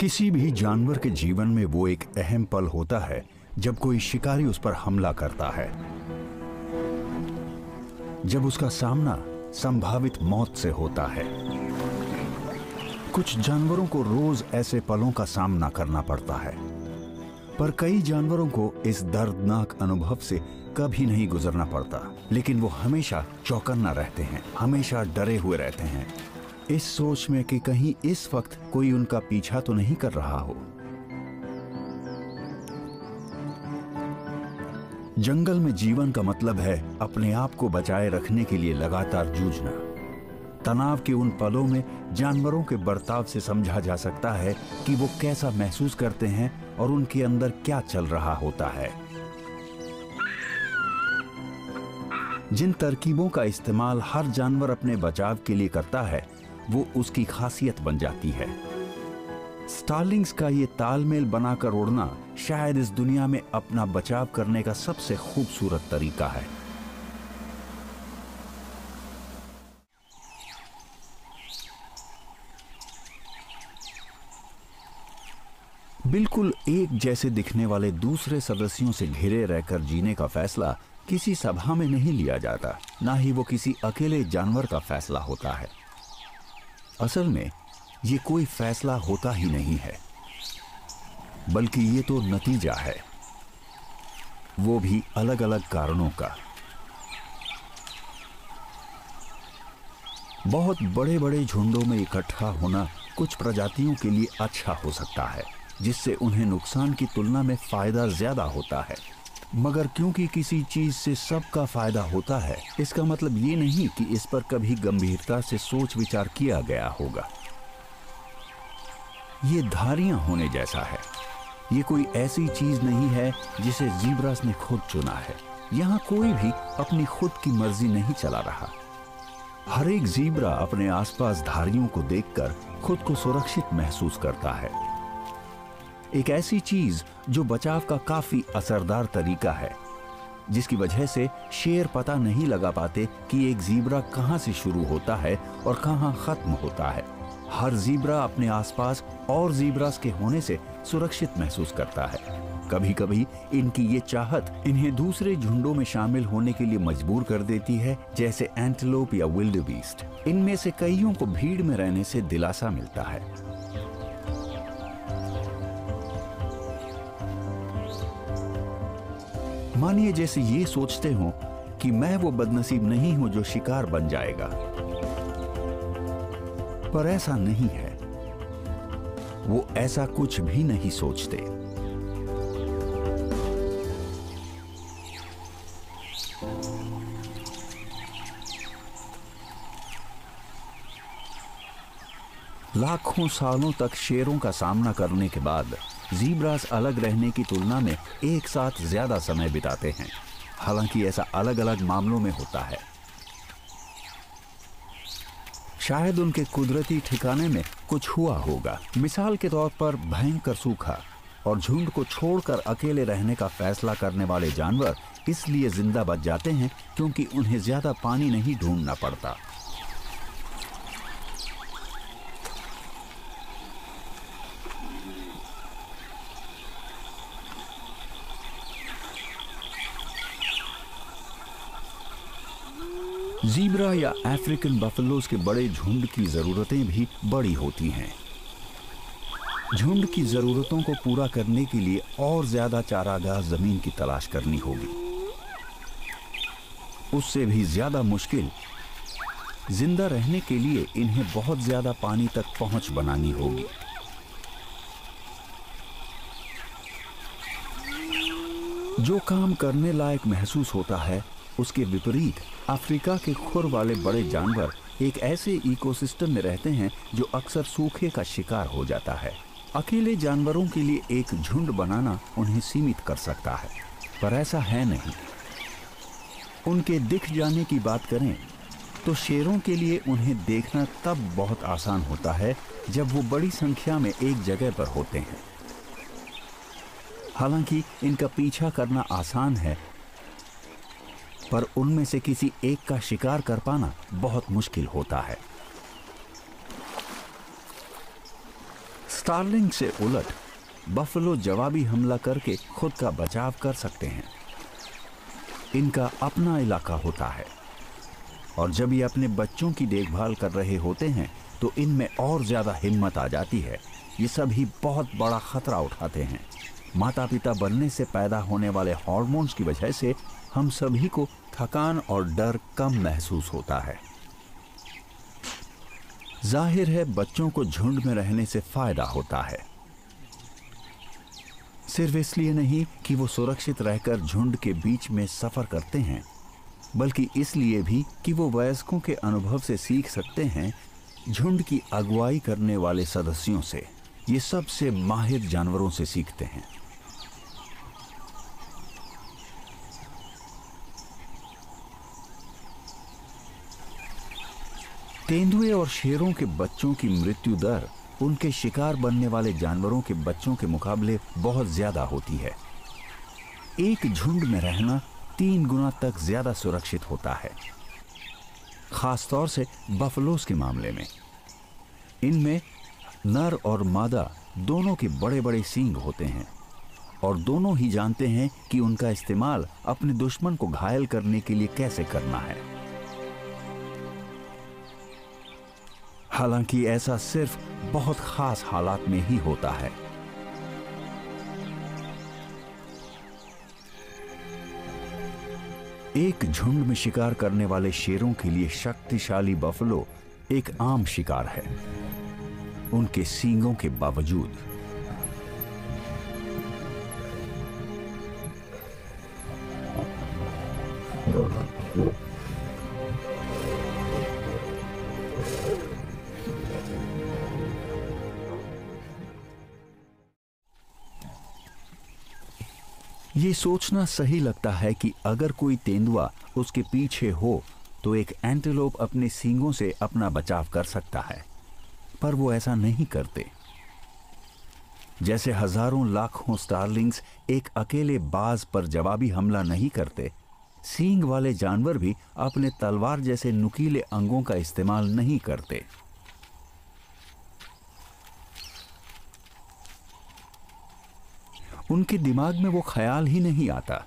किसी भी जानवर के जीवन में वो एक अहम पल होता है जब कोई शिकारी उस पर हमला करता है। जब उसका सामना संभावित मौत से होता है। कुछ जानवरों को रोज ऐसे पलों का सामना करना पड़ता है। पर कई जानवरों को इस दर्दनाक अनुभव से कभी नहीं गुजरना पड़ता, लेकिन वो हमेशा चौकन्ना रहते हैं, हमेशा डरे हुए रहते हैं। इस सोच में कि कहीं इस वक्त कोई उनका पीछा तो नहीं कर रहा हो। जंगल में जीवन का मतलब है अपने आप को बचाए रखने के लिए लगातार जूझना। तनाव के उन पलों में जानवरों के बर्ताव से समझा जा सकता है कि वो कैसा महसूस करते हैं और उनके अंदर क्या चल रहा होता है। जिन तरकीबों का इस्तेमाल हर जानवर अपने बचाव के लिए करता है, वो उसकी खासियत बन जाती है। स्टार्लिंग्स का ये तालमेल बनाकर उड़ना शायद इस दुनिया में अपना बचाव करने का सबसे खूबसूरत तरीका है। बिल्कुल एक जैसे दिखने वाले दूसरे सदस्यों से घिरे रहकर जीने का फैसला किसी सभा में नहीं लिया जाता, ना ही वो किसी अकेले जानवर का फैसला होता है। असल में, ये कोई फैसला होता ही नहीं है, बल्कि ये तो नतीजा है। वो भी अलग अलग कारणों का। बहुत बड़े बड़े झुंडों में इकट्ठा होना कुछ प्रजातियों के लिए अच्छा हो सकता है, जिससे उन्हें नुकसान की तुलना में फ़ायदा ज़्यादा होता है। मगर क्योंकि किसी चीज़ से सबका फ़ायदा होता है, इसका मतलब ये नहीं कि इस पर कभी गंभीरता से सोच विचार किया गया होगा। ये धारियाँ होने जैसा है। ये कोई ऐसी चीज़ नहीं है जिसे जीब्रास ने खुद चुना है। यहाँ कोई भी अपनी खुद की मर्ज़ी नहीं चला रहा। हर एक जीब्रा अपने आसपास धारियों को देखकर खुद को सुरक्षित महसूस करता है। एक ऐसी चीज़ जो बचाव का काफ़ी असरदार तरीका है, जिसकी वजह से शेर पता नहीं लगा पाते कि एक जीब्रा कहाँ से शुरू होता है और कहाँ खत्म होता है। हर जीब्रा अपने आसपास और जीब्रास के होने से सुरक्षित महसूस करता है। कभी कभी इनकी ये चाहत इन्हें दूसरे झुंडों में शामिल होने के लिए मजबूर कर देती है, जैसे एंटलोप या विल्ड बीस्ट इनमें से कईयों को भीड़ में रहने से दिलासा मिलता है। मानिए जैसे ये सोचते हो कि मैं वो बदनसीब नहीं हूँ जो शिकार बन जाएगा। पर ऐसा नहीं है। वो ऐसा कुछ भी नहीं सोचते। लाखों सालों तक शेरों का सामना करने के बाद जीब्रास अलग रहने की तुलना में एक साथ ज़्यादा समय बिताते हैं। हालाँकि ऐसा अलग अलग मामलों में होता है। शायद उनके कुदरती ठिकाने में कुछ हुआ होगा। मिसाल के तौर पर भयंकर सूखा और झुंड को छोड़कर अकेले रहने का फैसला करने वाले जानवर इसलिए ज़िंदा बच जाते हैं क्योंकि उन्हें ज़्यादा पानी नहीं ढूंढना पड़ता। जीब्रा या अफ्रीकन बफलोज के बड़े झुंड की जरूरतें भी बड़ी होती हैं। झुंड की जरूरतों को पूरा करने के लिए और ज़्यादा चारागाह ज़मीन की तलाश करनी होगी। उससे भी ज़्यादा मुश्किल, ज़िंदा रहने के लिए इन्हें बहुत ज़्यादा पानी तक पहुँच बनानी होगी। जो काम करने लायक महसूस होता है उसके विपरीत, अफ्रीका के खुर वाले बड़े जानवर एक ऐसे इकोसिस्टम में रहते हैं जो अक्सर सूखे का शिकार हो जाता है। अकेले जानवरों के लिए एक झुंड बनाना उन्हें सीमित कर सकता है, पर ऐसा है नहीं। उनके दिख जाने की बात करें तो शेरों के लिए उन्हें देखना तब बहुत आसान होता है जब वो बड़ी संख्या में एक जगह पर होते हैं। हालाँकि इनका पीछा करना आसान है पर उनमें से किसी एक का शिकार कर पाना बहुत मुश्किल होता है। स्टारलिंग से उलट, बफलो जवाबी हमला करके खुद का बचाव कर सकते हैं। इनका अपना इलाका होता है। और जब ये अपने बच्चों की देखभाल कर रहे होते हैं तो इनमें और ज़्यादा हिम्मत आ जाती है। ये सभी बहुत बड़ा खतरा उठाते हैं। माता पिता बनने से पैदा होने वाले हॉर्मोन्स की वजह से हम सभी को थकान और डर कम महसूस होता है। ज़ाहिर है, बच्चों को झुंड में रहने से फ़ायदा होता है। सिर्फ़ इसलिए नहीं कि वो सुरक्षित रहकर झुंड के बीच में सफ़र करते हैं, बल्कि इसलिए भी कि वो वयस्कों के अनुभव से सीख सकते हैं झुंड की अगुवाई करने वाले सदस्यों से। ये सबसे माहिर जानवरों से सीखते हैं। तेंदुए और शेरों के बच्चों की मृत्यु दर उनके शिकार बनने वाले जानवरों के बच्चों के मुकाबले बहुत ज़्यादा होती है। एक झुंड में रहना तीन गुना तक ज़्यादा सुरक्षित होता है, खासतौर से बफलोस के मामले में। इनमें नर और मादा दोनों के बड़े बड़े सींग होते हैं और दोनों ही जानते हैं कि उनका इस्तेमाल अपने दुश्मन को घायल करने के लिए कैसे करना है। हालाँकि ऐसा सिर्फ़ बहुत खास हालात में ही होता है। एक झुंड में शिकार करने वाले शेरों के लिए शक्तिशाली बफलो एक आम शिकार है। उनके सींगों के बावजूद। ये सोचना सही लगता है कि अगर कोई तेंदुआ उसके पीछे हो तो एक एंटीलोप अपने सींगों से अपना बचाव कर सकता है। पर वो ऐसा नहीं करते। जैसे हज़ारों लाखों स्टारलिंग्स एक अकेले बाज पर जवाबी हमला नहीं करते, सींग वाले जानवर भी अपने तलवार जैसे नुकीले अंगों का इस्तेमाल नहीं करते। उनके दिमाग में वो ख्याल ही नहीं आता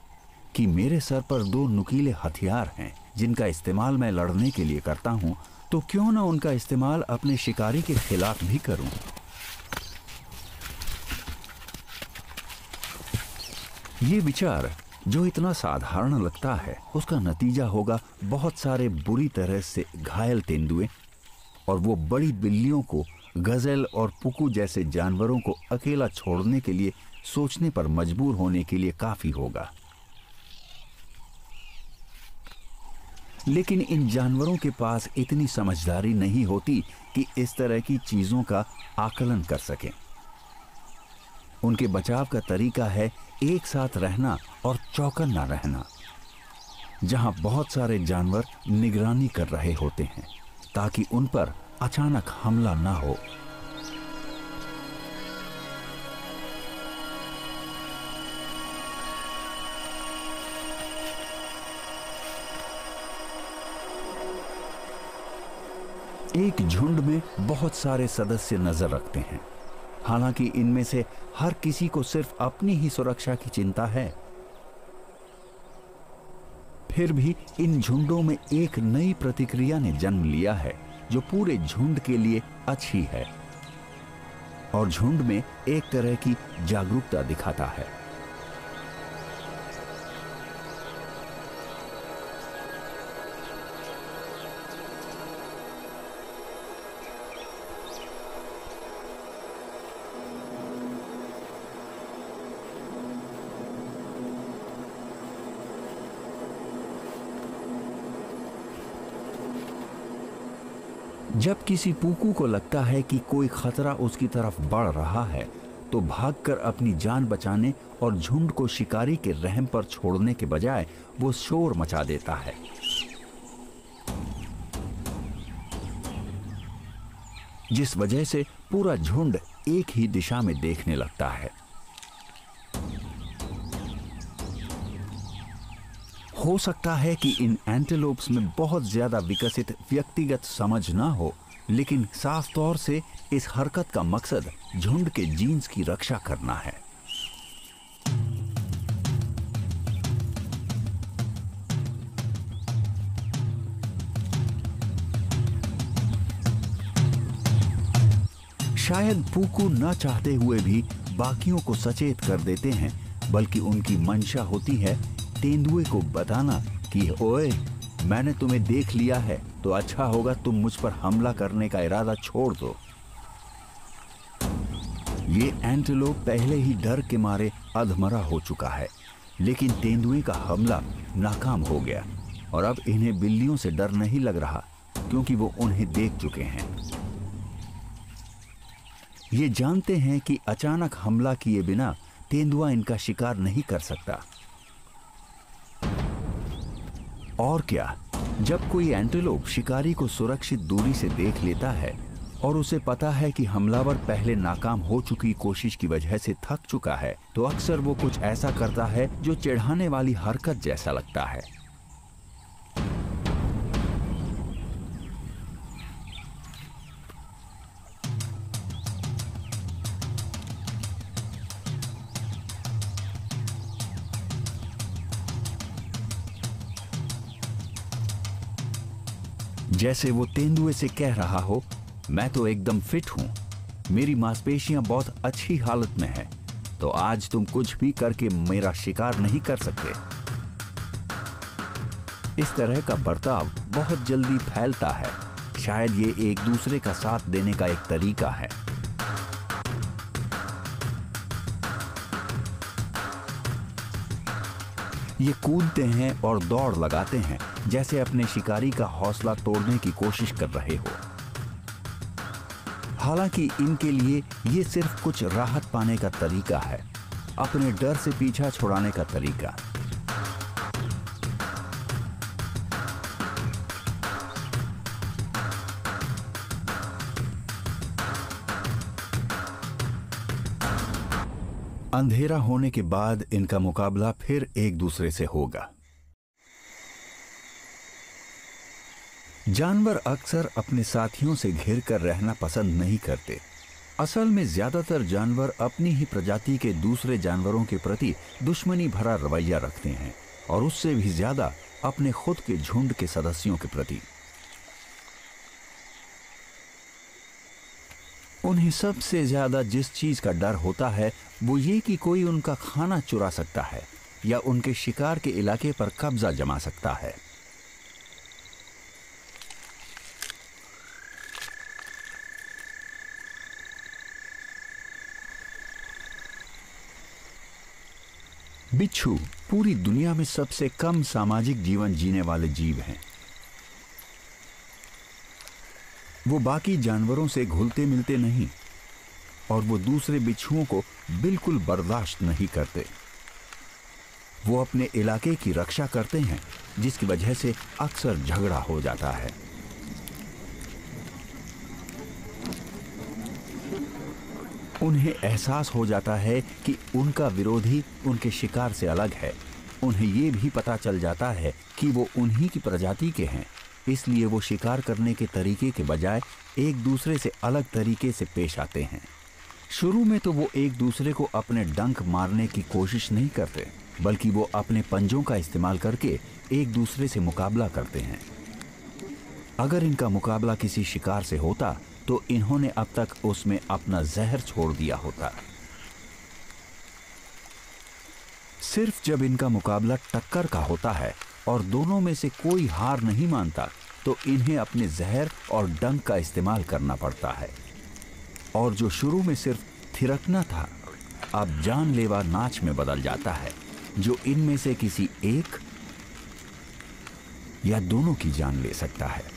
कि मेरे सर पर दो नुकीले हथियार हैं, जिनका इस्तेमाल मैं लड़ने के लिए करता हूँ तो क्यों ना उनका इस्तेमाल अपने शिकारी के खिलाफ भी करूँ? ये विचार, जो इतना साधारण लगता है, उसका नतीजा होगा बहुत सारे बुरी तरह से घायल तेंदुए, और वो बड़ी बिल्लियों को, गज़ल और पुकू जैसे जानवरों को अकेला छोड़ने के लिए सोचने पर मजबूर होने के लिए काफ़ी होगा। लेकिन इन जानवरों के पास इतनी समझदारी नहीं होती कि इस तरह की चीज़ों का आकलन कर सकें। उनके बचाव का तरीका है एक साथ रहना और चौकन्ना रहना, जहाँ बहुत सारे जानवर निगरानी कर रहे होते हैं, ताकि उन पर अचानक हमला ना हो। एक झुंड में बहुत सारे सदस्य नज़र रखते हैं। हालाँकि इनमें से हर किसी को सिर्फ़ अपनी ही सुरक्षा की चिंता है। फिर भी इन झुंडों में एक नई प्रतिक्रिया ने जन्म लिया है, जो पूरे झुंड के लिए अच्छी है। और झुंड में एक तरह की जागरूकता दिखाता है। जब किसी पूकू को लगता है कि कोई खतरा उसकी तरफ़ बढ़ रहा है तो भागकर अपनी जान बचाने और झुंड को शिकारी के रहम पर छोड़ने के बजाय वो शोर मचा देता है। जिस वजह से पूरा झुंड एक ही दिशा में देखने लगता है। हो सकता है कि इन एंटेलोप्स में बहुत ज़्यादा विकसित व्यक्तिगत समझ ना हो, लेकिन साफ़ तौर से इस हरकत का मकसद झुंड के जीन्स की रक्षा करना है। शायद पूकू न चाहते हुए भी बाकियों को सचेत कर देते हैं, बल्कि उनकी मंशा होती है तेंदुए को बताना कि, ओए, मैंने तुम्हें देख लिया है तो अच्छा होगा तुम मुझ पर हमला करने का इरादा छोड़ दो। ये एंटेलोप पहले ही डर के मारे अधमरा हो चुका है, लेकिन तेंदुए का हमला नाकाम हो गया, और अब इन्हें बिल्लियों से डर नहीं लग रहा, क्योंकि वो उन्हें देख चुके हैं। ये जानते हैं कि अचानक हमला किए बिना तेंदुआ इनका शिकार नहीं कर सकता। और क्या? जब कोई एंटेलोप शिकारी को सुरक्षित दूरी से देख लेता है और उसे पता है कि हमलावर पहले नाकाम हो चुकी कोशिश की वजह से थक चुका है तो अक्सर वो कुछ ऐसा करता है जो चिढ़ाने वाली हरकत जैसा लगता है। जैसे वो तेंदुए से कह रहा हो, मैं तो एकदम फिट हूँ। मेरी मांसपेशियाँ बहुत अच्छी हालत में है तो आज तुम कुछ भी करके मेरा शिकार नहीं कर सकते। इस तरह का बर्ताव बहुत जल्दी फैलता है। शायद ये एक दूसरे का साथ देने का एक तरीका है। ये कूदते हैं और दौड़ लगाते हैं, जैसे अपने शिकारी का हौसला तोड़ने की कोशिश कर रहे हो। हालाँकि इनके लिए ये सिर्फ़ कुछ राहत पाने का तरीका है, अपने डर से पीछा छुड़ाने का तरीका। अंधेरा होने के बाद इनका मुकाबला फिर एक दूसरे से होगा। जानवर अक्सर अपने साथियों से घिर कर रहना पसंद नहीं करते। असल में ज़्यादातर जानवर अपनी ही प्रजाति के दूसरे जानवरों के प्रति दुश्मनी भरा रवैया रखते हैं और उससे भी ज़्यादा अपने खुद के झुंड के सदस्यों के प्रति। उन्हें सबसे ज़्यादा जिस चीज़ का डर होता है, वो ये कि कोई उनका खाना चुरा सकता है, या उनके शिकार के इलाके पर कब्जा जमा सकता है। बिच्छू, पूरी दुनिया में सबसे कम सामाजिक जीवन जीने वाले जीव हैं। वो बाकी जानवरों से घुलते मिलते नहीं, और वो दूसरे बिच्छुओं को बिल्कुल बर्दाश्त नहीं करते। वो अपने इलाके की रक्षा करते हैं, जिसकी वजह से अक्सर झगड़ा हो जाता है। उन्हें एहसास हो जाता है कि उनका विरोधी उनके शिकार से अलग है। उन्हें ये भी पता चल जाता है कि वो उन्हीं की प्रजाति के हैं। इसलिए वो शिकार करने के तरीके के बजाय एक दूसरे से अलग तरीके से पेश आते हैं। शुरू में तो वो एक दूसरे को अपने डंक मारने की कोशिश नहीं करते, बल्कि वो अपने पंजों का इस्तेमाल करके एक दूसरे से मुकाबला करते हैं। अगर इनका मुकाबला किसी शिकार से होता तो इन्होंने अब तक उसमें अपना जहर छोड़ दिया होता। सिर्फ़ जब इनका मुकाबला टक्कर का होता है और दोनों में से कोई हार नहीं मानता तो इन्हें अपने जहर और डंक का इस्तेमाल करना पड़ता है। और जो शुरू में सिर्फ़ थिरकना था, अब जानलेवा नाच में बदल जाता है। जो इनमें से किसी एक या दोनों की जान ले सकता है।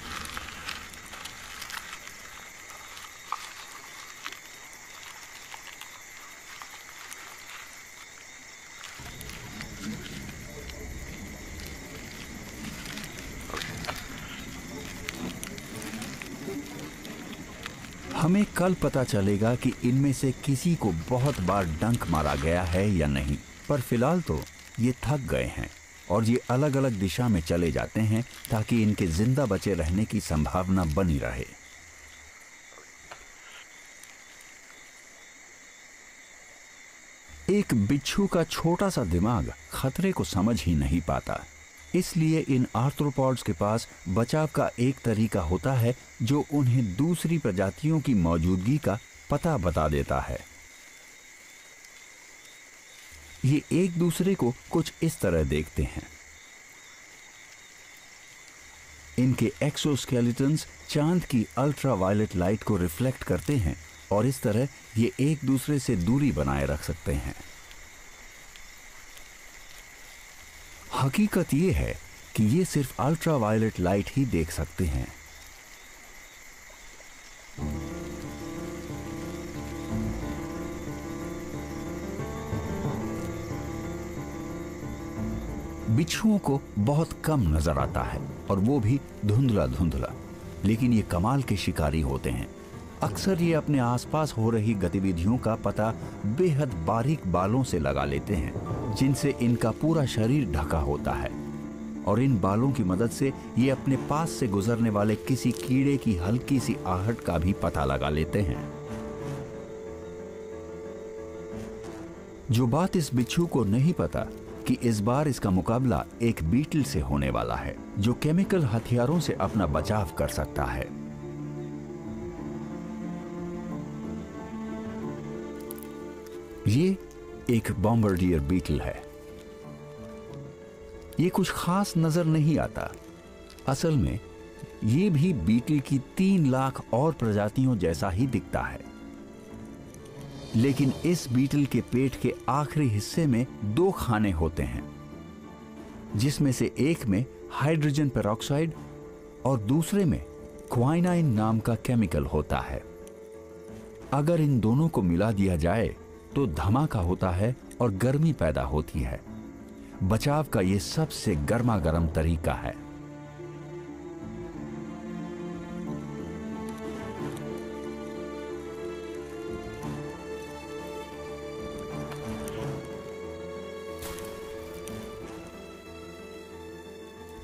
कल पता चलेगा कि इनमें से किसी को बहुत बार डंक मारा गया है या नहीं। पर फ़िलहाल तो ये थक गए हैं और ये अलग अलग दिशा में चले जाते हैं ताकि इनके ज़िंदा बचे रहने की संभावना बनी रहे। एक बिच्छू का छोटा सा दिमाग खतरे को समझ ही नहीं पाता। इसलिए इन आर्थ्रोपॉड्स के पास बचाव का एक तरीका होता है जो उन्हें दूसरी प्रजातियों की मौजूदगी का पता बता देता है। ये एक दूसरे को कुछ इस तरह देखते हैं। इनके एक्सोस्केलेटन्स चाँद की अल्ट्रावायलेट लाइट को रिफ्लेक्ट करते हैं और इस तरह ये एक दूसरे से दूरी बनाए रख सकते हैं। हकीकत यह है कि ये सिर्फ़ अल्ट्रावायलेट लाइट ही देख सकते हैं। बिच्छुओं को बहुत कम नज़र आता है और वो भी धुंधला धुंधला लेकिन ये कमाल के शिकारी होते हैं। अक्सर ये अपने आसपास हो रही गतिविधियों का पता बेहद बारीक बालों से लगा लेते हैं, जिनसे इनका पूरा शरीर ढका होता है। और इन बालों की मदद से ये अपने पास से गुजरने वाले किसी कीड़े की हल्की सी आहट का भी पता लगा लेते हैं। जो बात इस बिच्छू को नहीं पता कि इस बार इसका मुकाबला एक बीटल से होने वाला है, जो केमिकल हथियारों से अपना बचाव कर सकता है। ये एक बॉम्बरडियर बीटल है। ये कुछ खास नज़र नहीं आता। असल में, ये भी बीटल की तीन लाख और प्रजातियों जैसा ही दिखता है। लेकिन इस बीटल के पेट के आखिरी हिस्से में दो खाने होते हैं, जिसमें से एक में हाइड्रोजन पेरोक्साइड और दूसरे में क्वाइनाइन नाम का केमिकल होता है। अगर इन दोनों को मिला दिया जाए तो धमाका होता है और गर्मी पैदा होती है। बचाव का यह सबसे गर्मा गर्म तरीका है।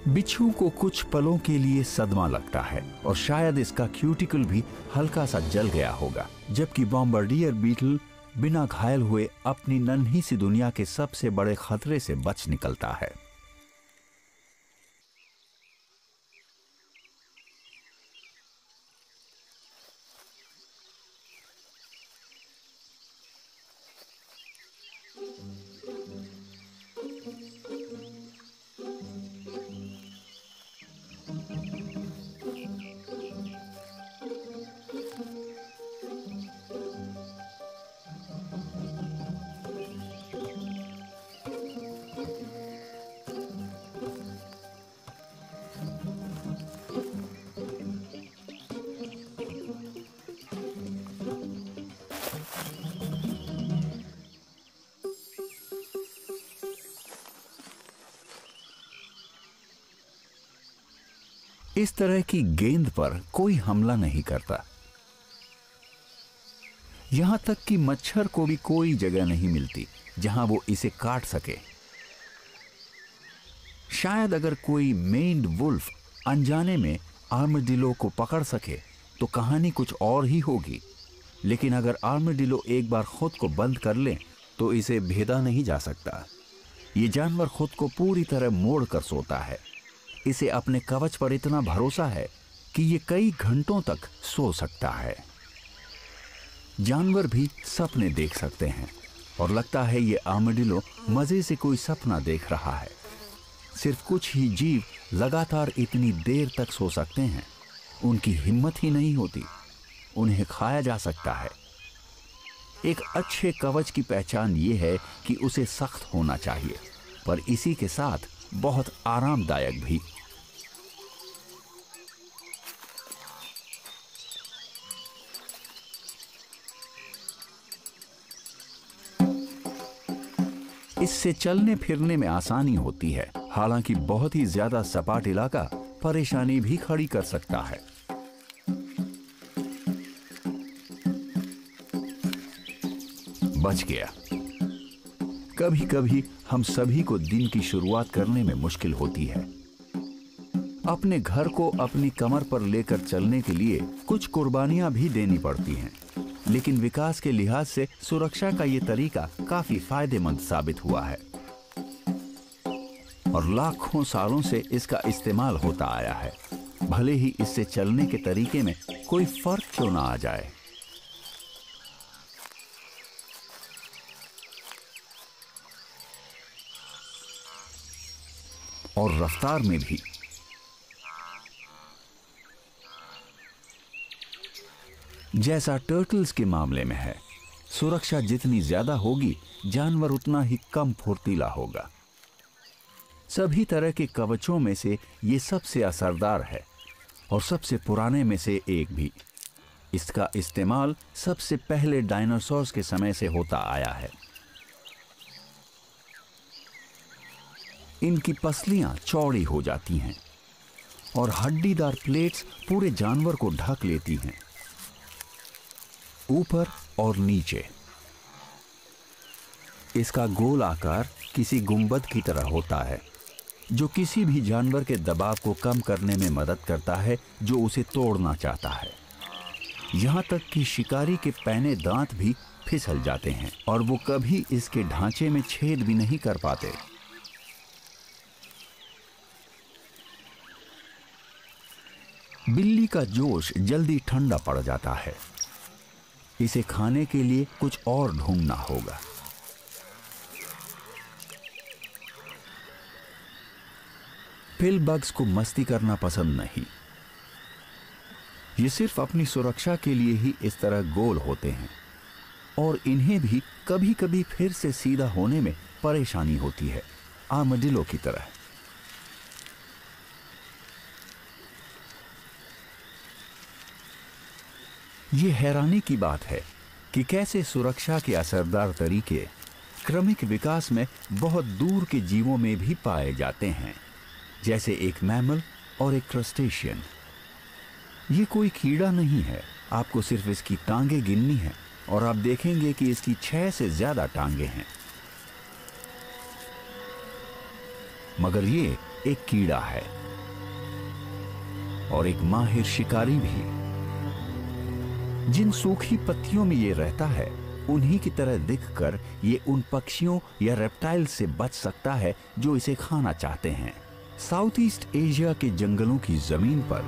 बिच्छू को कुछ पलों के लिए सदमा लगता है और शायद इसका क्यूटिकल भी हल्का सा जल गया होगा, जबकि बॉम्बर्डियर बीटल बिना घायल हुए अपनी नन्ही सी दुनिया के सबसे बड़े खतरे से बच निकलता है। इस तरह की गेंद पर कोई हमला नहीं करता। यहाँ तक कि मच्छर को भी कोई जगह नहीं मिलती, जहाँ वो इसे काट सके। शायद अगर कोई मेन्ड वुल्फ अनजाने में आर्मडिलो को पकड़ सके तो कहानी कुछ और ही होगी। लेकिन अगर आर्मडिलो एक बार खुद को बंद कर ले तो इसे भेदा नहीं जा सकता। ये जानवर खुद को पूरी तरह मोड़ कर सोता है। इसे अपने कवच पर इतना भरोसा है कि ये कई घंटों तक सो सकता है। जानवर भी सपने देख सकते हैं और लगता है ये आमडिलो मज़े से कोई सपना देख रहा है। सिर्फ़ कुछ ही जीव लगातार इतनी देर तक सो सकते हैं। उनकी हिम्मत ही नहीं होती। उन्हें खाया जा सकता है। एक अच्छे कवच की पहचान ये है कि उसे सख्त होना चाहिए, पर इसी के साथ बहुत आरामदायक भी। इससे चलने फिरने में आसानी होती है। हालाँकि बहुत ही ज़्यादा सपाट इलाका परेशानी भी खड़ी कर सकता है। बच गया। कभी कभी हम सभी को दिन की शुरुआत करने में मुश्किल होती है। अपने घर को अपनी कमर पर लेकर चलने के लिए कुछ कुर्बानियाँ भी देनी पड़ती हैं। लेकिन विकास के लिहाज से सुरक्षा का ये तरीका काफ़ी फ़ायदेमंद साबित हुआ है। और लाखों सालों से इसका इस्तेमाल होता आया है। भले ही इससे चलने के तरीके में कोई फ़र्क क्यों ना आ जाए। रफ्तार में भी। जैसा टर्टल्स के मामले में है, सुरक्षा जितनी ज़्यादा होगी, जानवर उतना ही कम फुर्तीला होगा। सभी तरह के कवचों में से ये सबसे असरदार है, और सबसे पुराने में से एक भी। इसका इस्तेमाल सबसे पहले डायनासोर्स के समय से होता आया है। इनकी पसलियाँ चौड़ी हो जाती हैं और हड्डीदार प्लेट्स पूरे जानवर को ढक लेती हैं। ऊपर और नीचे। इसका गोल आकार किसी गुंबद की तरह होता है, जो किसी भी जानवर के दबाव को कम करने में मदद करता है, जो उसे तोड़ना चाहता है। यहाँ तक कि शिकारी के पहने दांत भी फिसल जाते हैं और वो कभी इसके ढांचे में छेद भी नहीं कर पाते। बिल्ली का जोश जल्दी ठंडा पड़ जाता है। इसे खाने के लिए कुछ और ढूंढना होगा। पिल बग्स को मस्ती करना पसंद नहीं। ये सिर्फ़ अपनी सुरक्षा के लिए ही इस तरह गोल होते हैं और इन्हें भी कभी कभी फिर से सीधा होने में परेशानी होती है आमडिलो की तरह। ये हैरानी की बात है कि कैसे सुरक्षा के असरदार तरीके क्रमिक विकास में बहुत दूर के जीवों में भी पाए जाते हैं, जैसे एक मैमल और एक क्रस्टेशियन। ये कोई कीड़ा नहीं है, आपको सिर्फ़ इसकी टांगे गिननी है और आप देखेंगे कि इसकी छह से ज़्यादा टांगे हैं। मगर ये एक कीड़ा है और एक माहिर शिकारी भी। जिन सूखी पत्तियों में ये रहता है, उन्हीं की तरह दिखकर ये उन पक्षियों या रेप्टाइल से बच सकता है जो इसे खाना चाहते हैं। साउथ ईस्ट एशिया के जंगलों की ज़मीन पर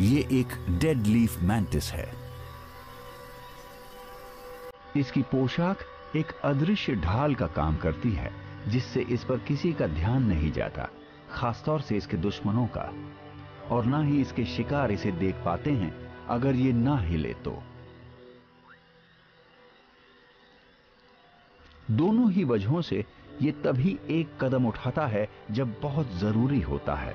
ये एक डेड लीफ मैंटिस है। इसकी पोशाक एक अदृश्य ढाल का काम करती है, जिससे इस पर किसी का ध्यान नहीं जाता, खासतौर से इसके दुश्मनों का। और ना ही इसके शिकार इसे देख पाते हैं, अगर ये ना हिले तो। दोनों ही वजहों से ये तभी एक कदम उठाता है जब बहुत ज़रूरी होता है।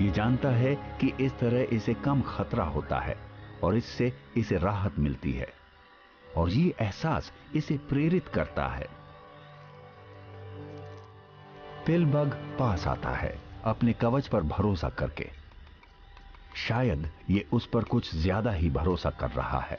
ये जानता है कि इस तरह इसे कम खतरा होता है और इससे इसे राहत मिलती है, और ये एहसास इसे प्रेरित करता है। पिलबग पास आता है। अपने कवच पर भरोसा करके। शायद ये उस पर कुछ ज़्यादा ही भरोसा कर रहा है।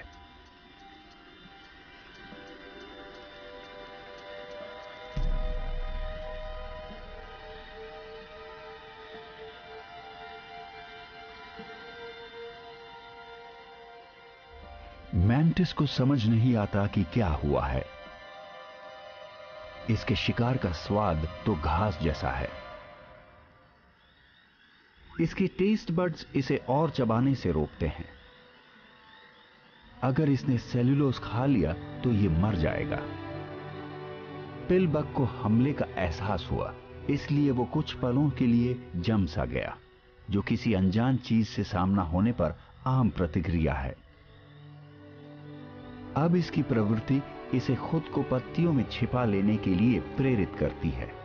मैंटिस को समझ नहीं आता कि क्या हुआ है। इसके शिकार का स्वाद तो घास जैसा है। इसके टेस्ट बर्ड्स इसे और चबाने से रोकते हैं। अगर इसने सेल्यूलोस खा लिया तो ये मर जाएगा। पिलबक को हमले का एहसास हुआ। इसलिए वो कुछ पलों के लिए जम सा गया, जो किसी अनजान चीज़ से सामना होने पर आम प्रतिक्रिया है। अब इसकी प्रवृत्ति इसे खुद को पत्तियों में छिपा लेने के लिए प्रेरित करती है।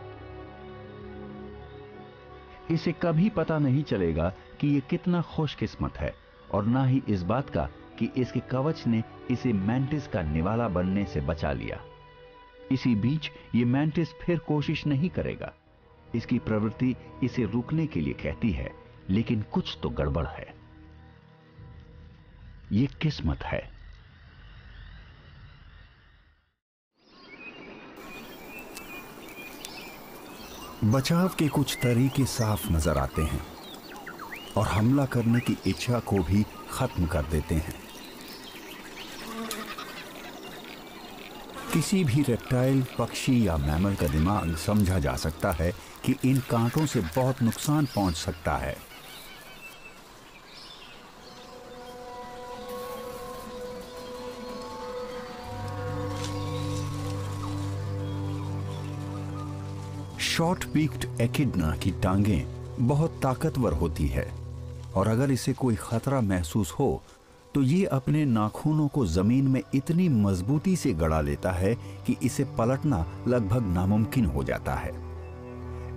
इसे कभी पता नहीं चलेगा कि यह कितना खुशकिस्मत है और ना ही इस बात का कि इसके कवच ने इसे मैंटिस का निवाला बनने से बचा लिया। इसी बीच ये मैंटिस फिर कोशिश नहीं करेगा। इसकी प्रवृत्ति इसे रुकने के लिए कहती है, लेकिन कुछ तो गड़बड़ है। ये किस्मत है। बचाव के कुछ तरीके साफ़ नज़र आते हैं और हमला करने की इच्छा को भी खत्म कर देते हैं। किसी भी रेप्टाइल पक्षी या मैमल का दिमाग समझा जा सकता है कि इन कांटों से बहुत नुकसान पहुँच सकता है। शॉर्ट पीक्ड एकिडना की टांगें बहुत ताकतवर होती है। और अगर इसे कोई खतरा महसूस हो तो ये अपने नाखूनों को ज़मीन में इतनी मजबूती से गड़ा लेता है कि इसे पलटना लगभग नामुमकिन हो जाता है।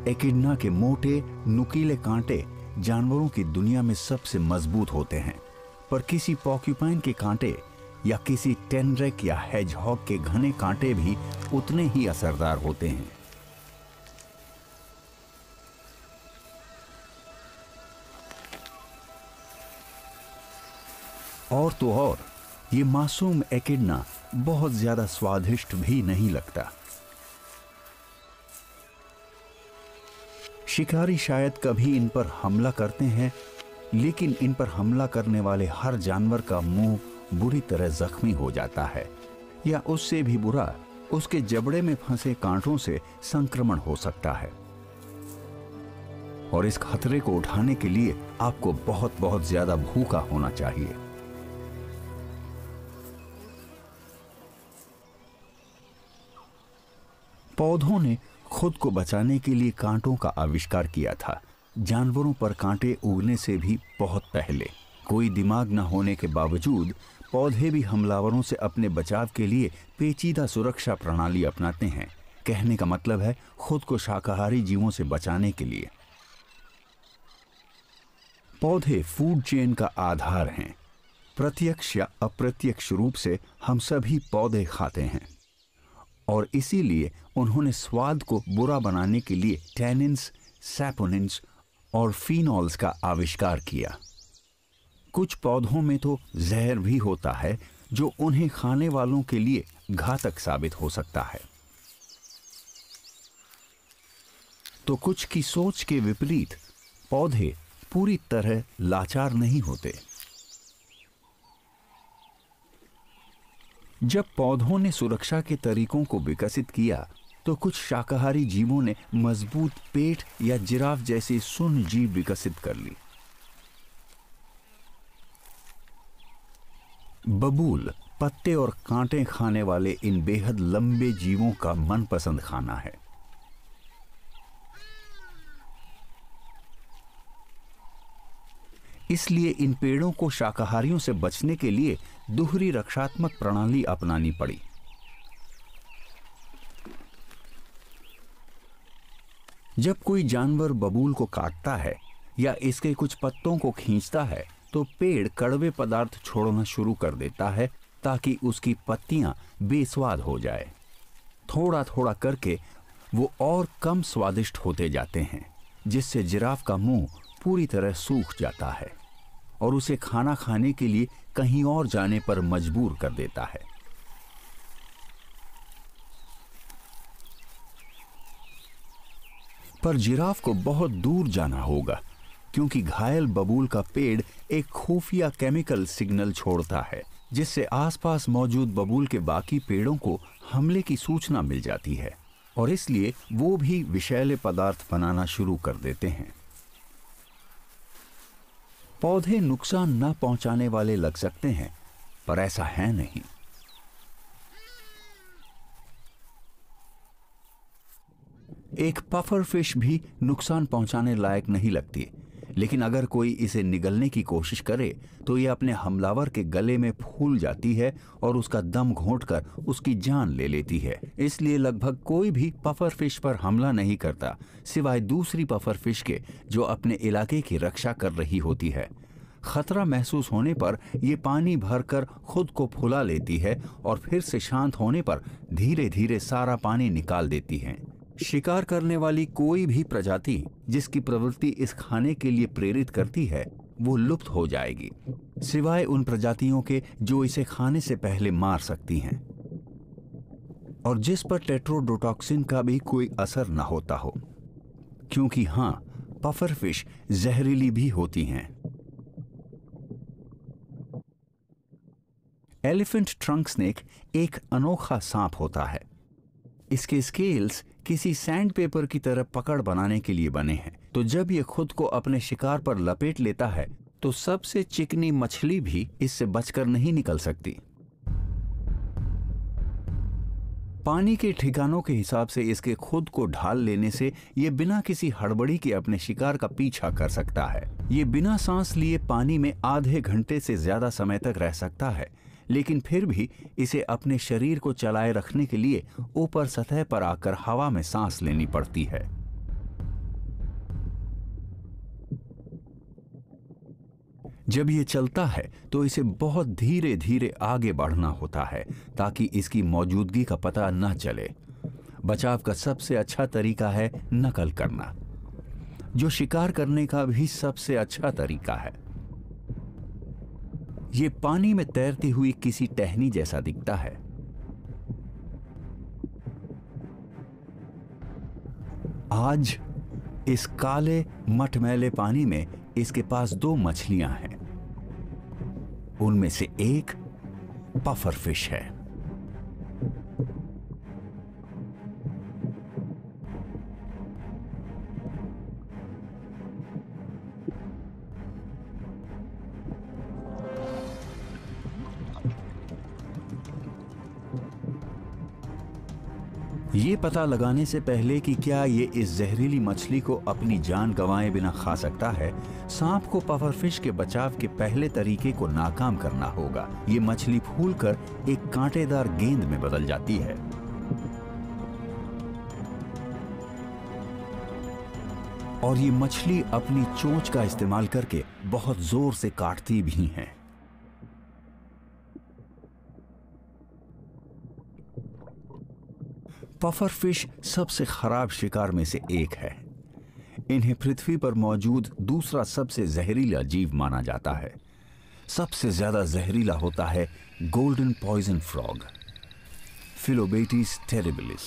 एकिडना के मोटे, नुकीले कांटे जानवरों की दुनिया में सबसे मज़बूत होते हैं। पर किसी पॉक्यूपाइन के कांटे या किसी टेनरेक या हेजहॉक के घने कांटे भी उतने ही असरदार होते हैं। और तो और, ये मासूम एकिडना बहुत ज़्यादा स्वादिष्ट भी नहीं लगता। शिकारी शायद कभी इन पर हमला करते हैं, लेकिन इन पर हमला करने वाले हर जानवर का मुँह बुरी तरह जख्मी हो जाता है, या उससे भी बुरा, उसके जबड़े में फंसे कांटों से संक्रमण हो सकता है। और इस खतरे को उठाने के लिए आपको बहुत बहुत ज़्यादा भूखा होना चाहिए। पौधों ने खुद को बचाने के लिए कांटों का आविष्कार किया था। जानवरों पर कांटे उगने से भी बहुत पहले। कोई दिमाग न होने के बावजूद पौधे भी हमलावरों से अपने बचाव के लिए पेचीदा सुरक्षा प्रणाली अपनाते हैं। कहने का मतलब है खुद को शाकाहारी जीवों से बचाने के लिए। पौधे फ़ूड चेन का आधार हैं। प्रत्यक्ष या अप्रत्यक्ष रूप से हम सभी पौधे खाते हैं। और इसीलिए उन्होंने स्वाद को बुरा बनाने के लिए टैनिन्स सैपोनिन्स और फिनॉल्स का आविष्कार किया। कुछ पौधों में तो जहर भी होता है, जो उन्हें खाने वालों के लिए घातक साबित हो सकता है। तो कुछ की सोच के विपरीत, पौधे पूरी तरह लाचार नहीं होते। जब पौधों ने सुरक्षा के तरीकों को विकसित किया तो कुछ शाकाहारी जीवों ने मज़बूत पेट या जिराफ जैसी सुन जीव विकसित कर ली बबूल, पत्ते और कांटे खाने वाले इन बेहद लंबे जीवों का मनपसंद खाना है। इसलिए इन पेड़ों को शाकाहारियों से बचने के लिए दोहरी रक्षात्मक प्रणाली अपनानी पड़ी। जब कोई जानवर बबूल को काटता है या इसके कुछ पत्तों को खींचता है तो पेड़ कड़वे पदार्थ छोड़ना शुरू कर देता है ताकि उसकी पत्तियाँ बेस्वाद हो जाए। थोड़ा थोड़ा करके वो और कम स्वादिष्ट होते जाते हैं, जिससे जिराफ का मुँह पूरी तरह सूख जाता है और उसे खाना खाने के लिए कहीं और जाने पर मजबूर कर देता है। पर जिराफ को बहुत दूर जाना होगा, क्योंकि घायल बबूल का पेड़ एक खुफिया केमिकल सिग्नल छोड़ता है, जिससे आसपास मौजूद बबूल के बाकी पेड़ों को हमले की सूचना मिल जाती है, और इसलिए वो भी विषैले पदार्थ बनाना शुरू कर देते हैं। पौधे नुकसान न पहुँचाने वाले लग सकते हैं, पर ऐसा है नहीं। एक पफर फ़िश भी नुकसान पहुँचाने लायक नहीं लगती। लेकिन अगर कोई इसे निगलने की कोशिश करे तो ये अपने हमलावर के गले में फूल जाती है और उसका दम घोंटकर उसकी जान ले लेती है। इसलिए लगभग कोई भी पफर फ़िश पर हमला नहीं करता, सिवाय दूसरी पफर फ़िश के, जो अपने इलाके की रक्षा कर रही होती है। खतरा महसूस होने पर यह पानी भरकर खुद को फुला लेती है और फिर से शांत होने पर धीरे धीरे सारा पानी निकाल देती है। शिकार करने वाली कोई भी प्रजाति जिसकी प्रवृत्ति इस खाने के लिए प्रेरित करती है, वो लुप्त हो जाएगी। सिवाय उन प्रजातियों के जो इसे खाने से पहले मार सकती हैं। और जिस पर टेट्रोडोटॉक्सिन का भी कोई असर न होता हो। क्योंकि हाँ पफर फ़िश जहरीली भी होती हैं। एलिफेंट ट्रंक स्नेक एक अनोखा सांप होता है। इसके स्केल्स किसी सैंड पेपर की तरह पकड़ बनाने के लिए बने हैं। तो जब यह खुद को अपने शिकार पर लपेट लेता है तो सबसे चिकनी मछली भी इससे बचकर नहीं निकल सकती। पानी के ठिकानों के हिसाब से इसके खुद को ढाल लेने से यह बिना किसी हड़बड़ी के अपने शिकार का पीछा कर सकता है। ये बिना सांस लिए पानी में आधे घंटे से ज़्यादा समय तक रह सकता है। लेकिन फिर भी इसे अपने शरीर को चलाए रखने के लिए ऊपर सतह पर आकर हवा में सांस लेनी पड़ती है। जब ये चलता है तो इसे बहुत धीरे धीरे आगे बढ़ना होता है, ताकि इसकी मौजूदगी का पता न चले। बचाव का सबसे अच्छा तरीका है नकल करना। जो शिकार करने का भी सबसे अच्छा तरीका है। ये पानी में तैरती हुई किसी टहनी जैसा दिखता है। आज इस काले मटमैले पानी में इसके पास दो मछलियाँ हैं। उनमें से एक पफर फ़िश है। ये पता लगाने से पहले कि क्या ये इस जहरीली मछली को अपनी जान गंवाए बिना खा सकता है, सांप को पफरफिश के बचाव के पहले तरीके को नाकाम करना होगा। ये मछली फूल कर एक कांटेदार गेंद में बदल जाती है। और ये मछली अपनी चोंच का इस्तेमाल करके बहुत ज़ोर से काटती भी हैं। पफर फ़िश सबसे खराब शिकार में से एक है। इन्हें पृथ्वी पर मौजूद दूसरा सबसे जहरीला जीव माना जाता है। सबसे ज़्यादा जहरीला होता है golden poison frog Phyllobates terribilis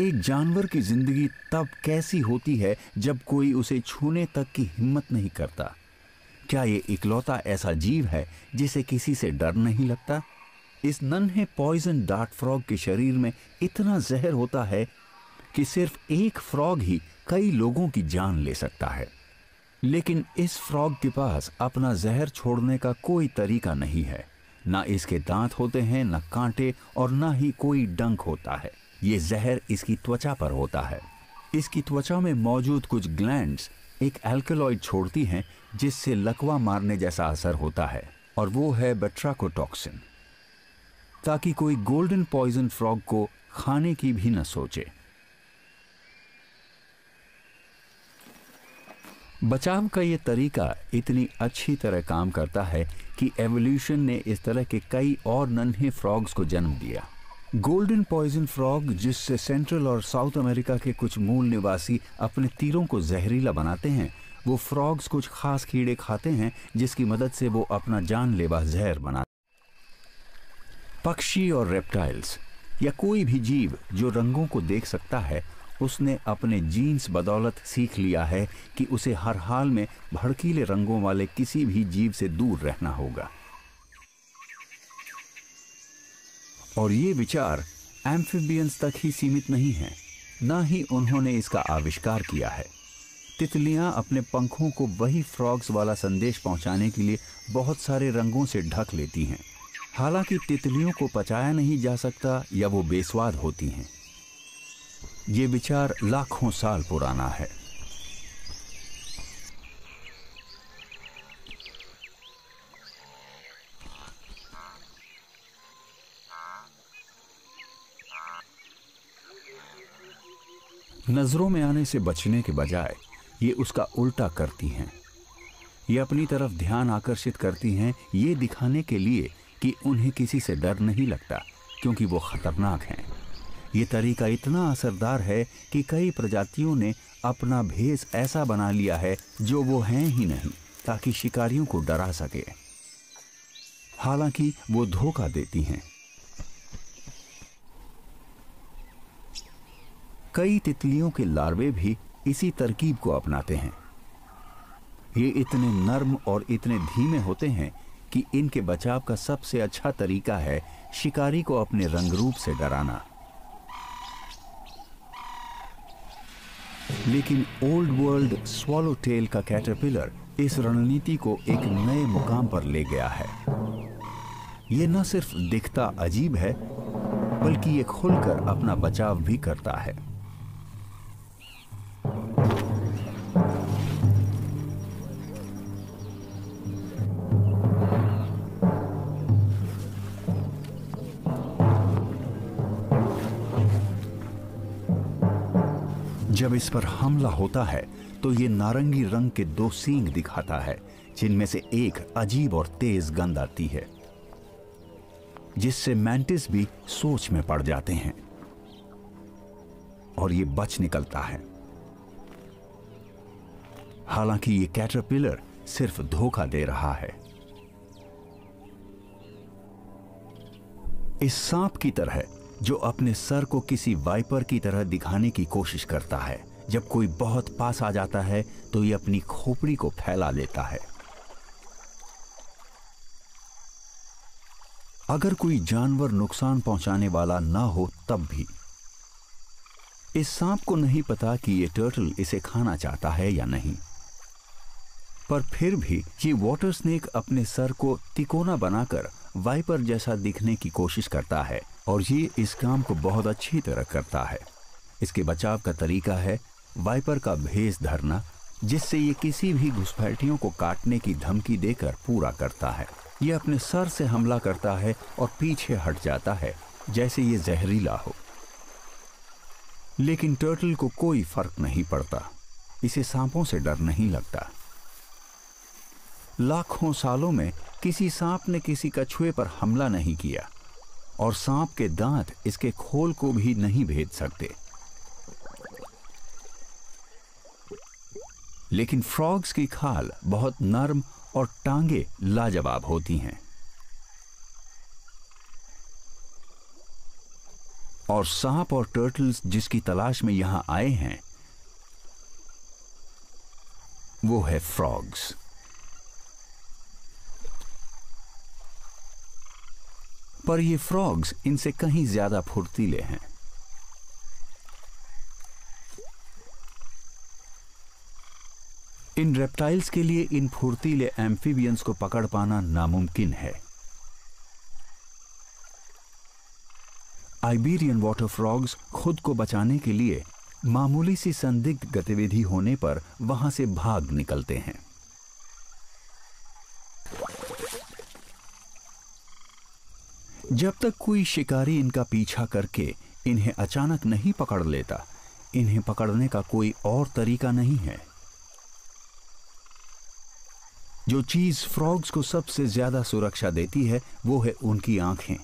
एक जानवर की ज़िंदगी तब कैसी होती है जब कोई उसे छूने तक की हिम्मत नहीं करता? क्या ये इकलौता ऐसा जीव है जिसे किसी से डर नहीं लगता? इस नन्हे पॉइजन डार्ट फ्रॉग के शरीर में इतना जहर होता है कि सिर्फ़ एक फ्रॉग ही कई लोगों की जान ले सकता है। लेकिन इस फ्रॉग के पास अपना जहर छोड़ने का कोई तरीका नहीं है। ना इसके दांत होते हैं, ना कांटे और ना ही कोई डंक होता है। ये जहर इसकी त्वचा पर होता है। इसकी त्वचा में मौजूद कुछ ग्लैंड्स एक एल्कलॉइड छोड़ती हैं, जिससे लकवा मारने जैसा असर होता है, और वो है बेट्राकोटॉक्सिन ताकि कोई गोल्डन पॉइजन फ्रॉग को खाने की भी न सोचे। बचाव का यह तरीका इतनी अच्छी तरह काम करता है कि एवोल्यूशन ने इस तरह के कई और नन्हे फ्रॉग्स को जन्म दिया। गोल्डन पॉइजन फ्रॉग, जिससे सेंट्रल और साउथ अमेरिका के कुछ मूल निवासी अपने तीरों को जहरीला बनाते हैं, वो फ्रॉग्स कुछ खास कीड़े खाते हैं जिसकी मदद से वो अपना जानलेवा जहर बनाते पक्षी और रेप्टाइल्स या कोई भी जीव जो रंगों को देख सकता है, उसने अपने जीन्स बदौलत सीख लिया है कि उसे हर हाल में भड़कीले रंगों वाले किसी भी जीव से दूर रहना होगा। और ये विचार एम्फिबियंस तक ही सीमित नहीं है, ना ही उन्होंने इसका आविष्कार किया है। तितलियाँ अपने पंखों को वही फ्रॉग्स वाला संदेश पहुँचाने के लिए बहुत सारे रंगों से ढक लेती हैं। हालाँकि तितलियों को पचाया नहीं जा सकता या वो बेस्वाद होती हैं। ये विचार लाखों साल पुराना है। नज़रों में आने से बचने के बजाय ये उसका उल्टा करती हैं। ये अपनी तरफ़ ध्यान आकर्षित करती हैं, ये दिखाने के लिए कि उन्हें किसी से डर नहीं लगता, क्योंकि वो खतरनाक हैं। ये तरीका इतना असरदार है कि कई प्रजातियों ने अपना भेस ऐसा बना लिया है जो वो हैं ही नहीं, ताकि शिकारियों को डरा सके। हालाँकि वो धोखा देती हैं। कई तितलियों के लार्वे भी इसी तरकीब को अपनाते हैं। ये इतने नर्म और इतने धीमे होते हैं कि इनके बचाव का सबसे अच्छा तरीका है शिकारी को अपने रंग रूप से डराना। लेकिन ओल्ड वर्ल्ड स्वॉलो टेल का कैटरपिलर इस रणनीति को एक नए मुकाम पर ले गया है। यह न सिर्फ़ दिखता अजीब है, बल्कि ये खुलकर अपना बचाव भी करता है। जब इस पर हमला होता है तो ये नारंगी रंग के दो सींग दिखाता है, जिनमें से एक अजीब और तेज गंध आती है, जिससे मैंटिस भी सोच में पड़ जाते हैं, और ये बच निकलता है। हालाँकि ये कैटरपिलर सिर्फ़ धोखा दे रहा है। इस सांप की तरह जो अपने सर को किसी वाइपर की तरह दिखाने की कोशिश करता है। जब कोई बहुत पास आ जाता है तो ये अपनी खोपड़ी को फैला लेता है। अगर कोई जानवर नुकसान पहुँचाने वाला ना हो, तब भी। इस सांप को नहीं पता कि ये टर्टल इसे खाना चाहता है या नहीं। पर फिर भी ये वाटर स्नेक अपने सर को तिकोना बनाकर वाइपर जैसा दिखने की कोशिश करता है। और ये इस काम को बहुत अच्छी तरह करता है। इसके बचाव का तरीका है वाइपर का भेस धरना, जिससे ये किसी भी घुसपैठियों को काटने की धमकी देकर पूरा करता है। ये अपने सर से हमला करता है और पीछे हट जाता है, जैसे ये जहरीला हो। लेकिन टर्टल को कोई फ़र्क नहीं पड़ता। इसे सांपों से डर नहीं लगता। लाखों सालों में किसी सांप ने किसी कछुए पर हमला नहीं किया। और सांप के दांत इसके खोल को भी नहीं भेद सकते। लेकिन फ्रॉग्स की खाल बहुत नर्म और टांगे लाजवाब होती हैं। और सांप और टर्टल्स जिसकी तलाश में यहाँ आए हैं, वो है फ्रॉग्स पर ये फ्रॉग्स इनसे कहीं ज़्यादा फुर्तीले हैं। इन रेप्टाइल्स के लिए इन फुर्तीले एम्फीबियंस को पकड़ पाना नामुमकिन है। आइबेरियन वाटर फ्रॉग्स खुद को बचाने के लिए मामूली सी संदिग्ध गतिविधि होने पर वहाँ से भाग निकलते हैं। जब तक कोई शिकारी इनका पीछा करके इन्हें अचानक नहीं पकड़ लेता, इन्हें पकड़ने का कोई और तरीका नहीं है। जो चीज़ फ्रॉग्स को सबसे ज़्यादा सुरक्षा देती है, वो है उनकी आँखें।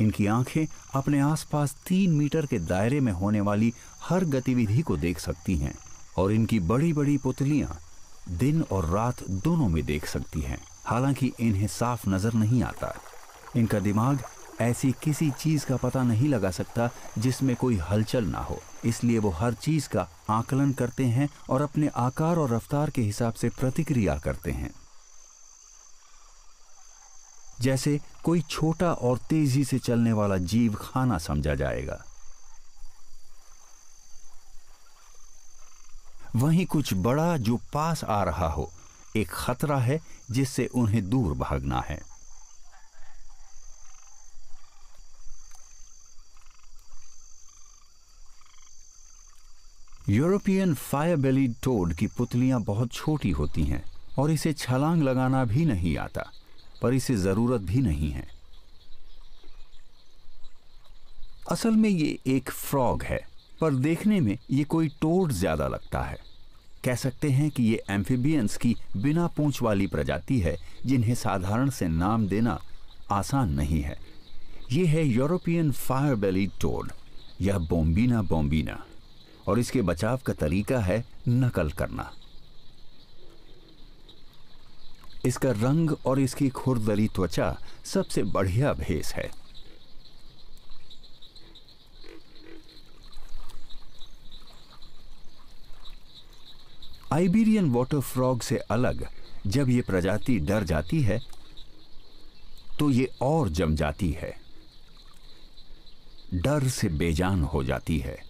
इनकी आँखें अपने आसपास तीन मीटर के दायरे में होने वाली हर गतिविधि को देख सकती हैं और इनकी बड़ी बड़ी पुतलियाँ दिन और रात दोनों में देख सकती हैं। हालाँकि इन्हें साफ़ नज़र नहीं आता। इनका दिमाग ऐसी किसी चीज़ का पता नहीं लगा सकता जिसमें कोई हलचल ना हो। इसलिए वो हर चीज़ का आकलन करते हैं और अपने आकार और रफ्तार के हिसाब से प्रतिक्रिया करते हैं। जैसे कोई छोटा और तेज़ी से चलने वाला जीव खाना समझा जाएगा। वहीं कुछ बड़ा जो पास आ रहा हो, एक खतरा है जिससे उन्हें दूर भागना है। यूरोपियन फायर बेली टोड की पुतलियाँ बहुत छोटी होती हैं और इसे छलांग लगाना भी नहीं आता, पर इसे ज़रूरत भी नहीं है। असल में ये एक फ्रॉग है, पर देखने में ये कोई टोड ज़्यादा लगता है। कह सकते हैं कि ये एम्फीबियंस की बिना पूंछ वाली प्रजाति है, जिन्हें साधारण से नाम देना आसान नहीं है। ये है यूरोपियन फायर बेली टोड या बोम्बिना बोम्बिना और इसके बचाव का तरीका है नकल करना। इसका रंग और इसकी खुरदरी त्वचा सबसे बढ़िया भेस है। आइबीरियन वाटर फ्रॉग से अलग, जब ये प्रजाति डर जाती है तो ये और जम जाती है। डर से बेजान हो जाती है।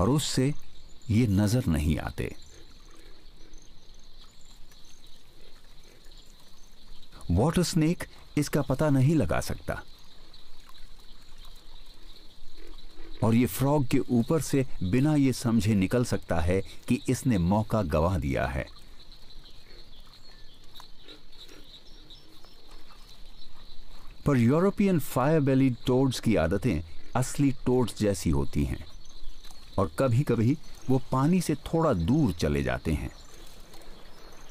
और उससे ये नज़र नहीं आते। वाटर स्नेक इसका पता नहीं लगा सकता। और ये फ्रॉग के ऊपर से बिना ये समझे निकल सकता है कि इसने मौका गवा दिया है। पर यूरोपियन फायर बेली टोड्स की आदतें असली टोड्स जैसी होती हैं। और कभी कभी वो पानी से थोड़ा दूर चले जाते हैं।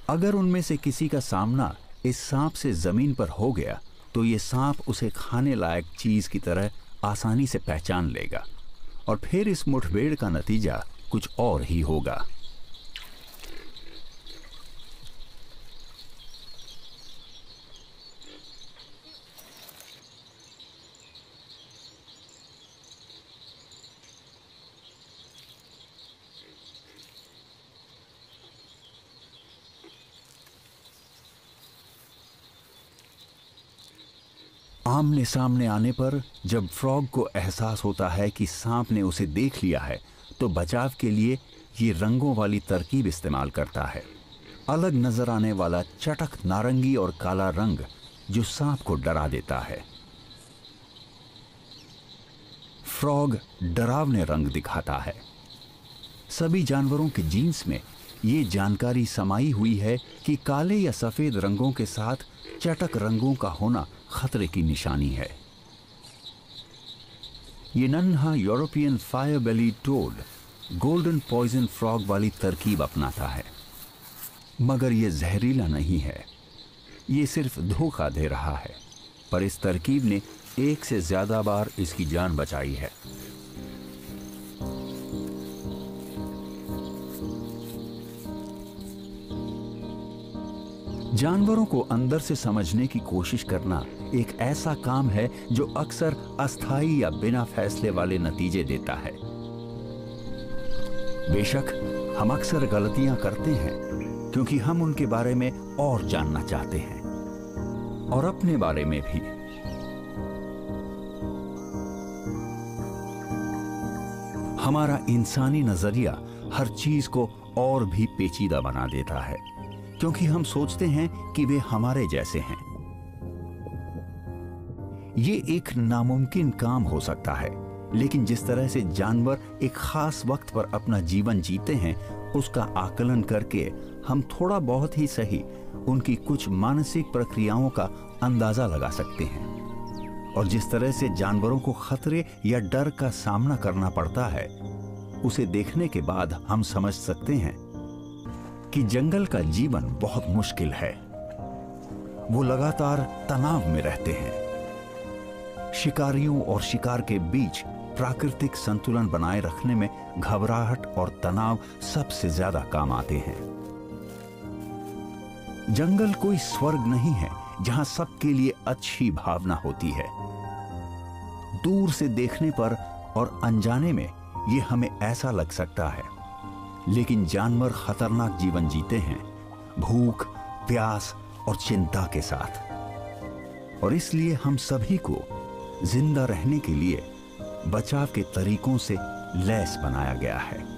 अगर उनमें से किसी का सामना इस सांप से ज़मीन पर हो गया तो ये सांप उसे खाने लायक चीज़ की तरह आसानी से पहचान लेगा और फिर इस मुठभेड़ का नतीजा कुछ और ही होगा। आमने सामने आने पर जब फ्रॉग को एहसास होता है कि सांप ने उसे देख लिया है तो बचाव के लिए ये रंगों वाली तरकीब इस्तेमाल करता है। अलग नज़र आने वाला चटक नारंगी और काला रंग जो सांप को डरा देता है। फ्रॉग डरावने रंग दिखाता है। सभी जानवरों के जीन्स में ये जानकारी समाई हुई है कि काले या सफ़ेद रंगों के साथ चटक रंगों का होना खतरे की निशानी है। ये नन्हा European fire belly toad golden poison frog वाली तरकीब अपनाता है। मगर यह जहरीला नहीं है। ये सिर्फ़ धोखा दे रहा है। पर इस तरकीब ने एक से ज़्यादा बार इसकी जान बचाई है। जानवरों को अंदर से समझने की कोशिश करना एक ऐसा काम है जो अक्सर अस्थाई या बिना फैसले वाले नतीजे देता है। बेशक, हम अक्सर गलतियाँ करते हैं, क्योंकि हम उनके बारे में और जानना चाहते हैं, और अपने बारे में भी। हमारा इंसानी नज़रिया हर चीज़ को और भी पेचीदा बना देता है। क्योंकि हम सोचते हैं कि वे हमारे जैसे हैं। ये एक नामुमकिन काम हो सकता है, लेकिन जिस तरह से जानवर एक खास वक्त पर अपना जीवन जीते हैं, उसका आकलन करके हम थोड़ा बहुत ही सही उनकी कुछ मानसिक प्रक्रियाओं का अंदाज़ा लगा सकते हैं। और जिस तरह से जानवरों को खतरे या डर का सामना करना पड़ता है, उसे देखने के बाद हम समझ सकते हैं कि जंगल का जीवन बहुत मुश्किल है। वो लगातार तनाव में रहते हैं। शिकारियों और शिकार के बीच प्राकृतिक संतुलन बनाए रखने में घबराहट और तनाव सबसे ज़्यादा काम आते हैं। जंगल कोई स्वर्ग नहीं है, जहाँ सबके लिए अच्छी भावना होती है। दूर से देखने पर और अनजाने में यह हमें ऐसा लग सकता है। लेकिन जानवर खतरनाक जीवन जीते हैं, भूख, प्यास और चिंता के साथ। और इसलिए हम सभी को ज़िंदा रहने के लिए बचाव के तरीकों से लैस बनाया गया है।